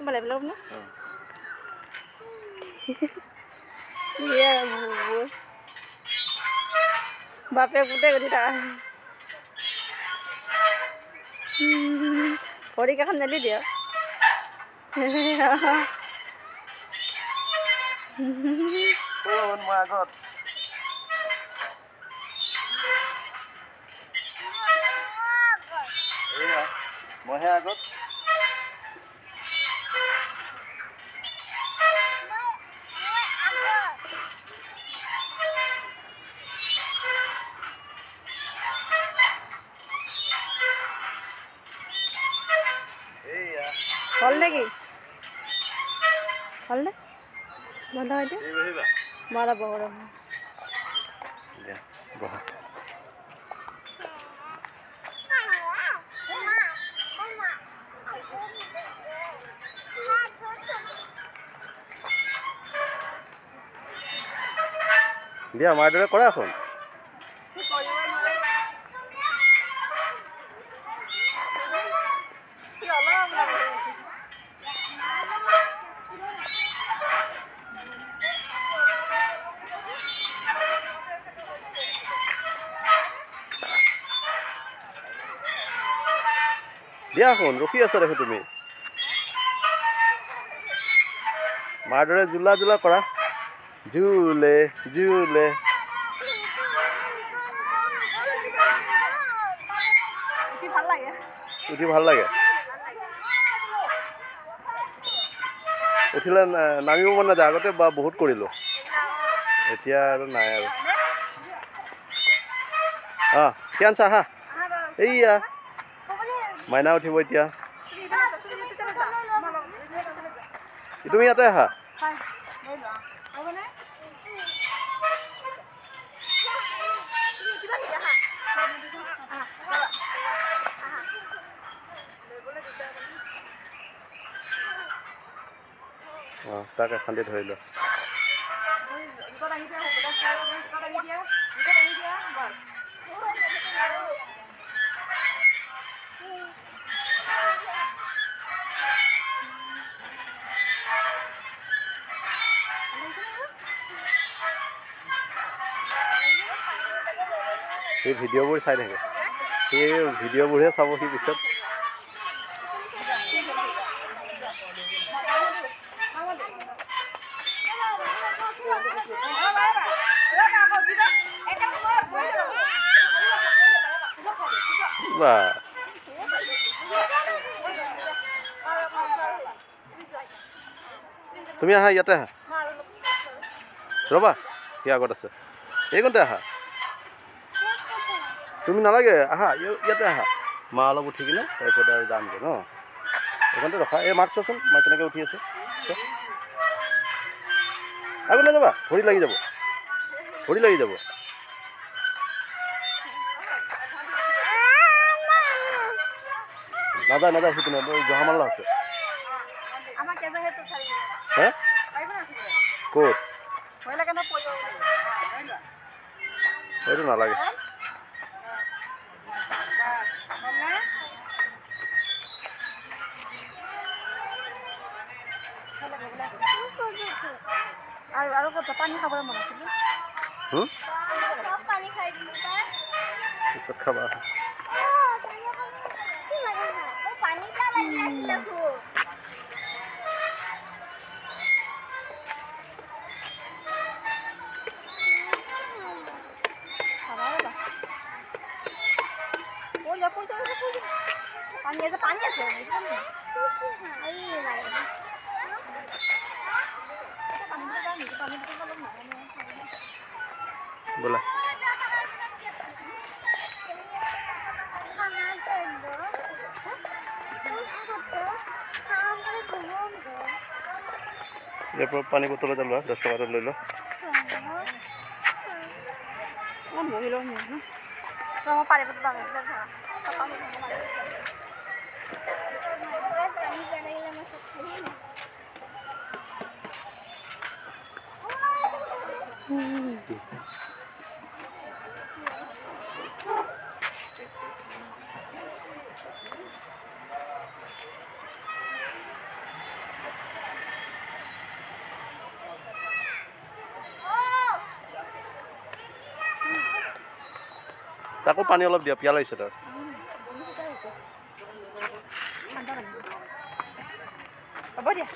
Boleh belum? Hmm. Iya, bu. Bapak putih ke tidak. Hmm. Pori kakan nali dia. কোন মই আগত এয়া মইহে হল নাকি? হল না? বন্ধ হয়েছে? এই বহিবা। মাৰা বড় দিয়া বহা। দিয়া মাৰ দৰে কৰা এখন? দিয়া শুন ৰখি আছা দেখোন তুমি। মাৰ দৰে জোলা জোলা কৰা। জোলে জোলে। উঠি ভাল লাগে। উঠিলে নামিব মন নাযায় আগতে বা বহুত কৰিলোঁ। এতিয়া আৰু নাই আৰু। অঁ কিয়ান চা হা এইয়া। মাইনা উঠিব এতিয়া। তুমি ইয়াতে আহা। তাক এখান্দি ধৰি লোৱা সি ভিডিঅ'বোৰ চাই থাকে। সি ভিডিঅ'বোৰহে চাব সি পিছত। তুমি আহা ইয়াতে আহা। ৰ'বা সি আগত আছে। এইকণতে আহা। তুমি নালাগে আহা ইয়া- ইয়াতে আহা। মা অলপ উঠি কিনে তাৰপিছত আৰু যামগৈ ন? এইকণতে ৰখা এই মাক চোৱাচোন মা কেনেকৈ উঠি আছে। আগত নাযাবা ভৰি লাগি যাব। ভৰি লাগি যাব। নাযায় নাযায় আছে। আমাক কেজা হেতু চাৰি হে? ক'ত? এইটো নালাগে। আৰু আৰু ক'ত পানী খাবলৈ মন আছিল হুম? পানী খাই দিলো তাই পিছত খাবা। পানী কা লাগি আছিলে খুব। খাবা ৰ'বা। পৰি যা পৰি যা পৰি যা, পৰি যা। পানী আছে পানী আছে বুজিছা নাই? এই লাগে পানীটো যায় নেকি? পানীটো অলপ নাজানো। ইয়াৰ পৰা পানী বটল এটা লোৱা দহ টকা এটা লৈ। লোৱা বহি লওঁ নেকি ন? ৰ, মই পানী বটল আনি দিলে ধৰা। পানী খাব লাগে। তাকো পানী অলপ দিয়া পিয়াহ লাগিছে তাৰ। হ'ব দিয়া।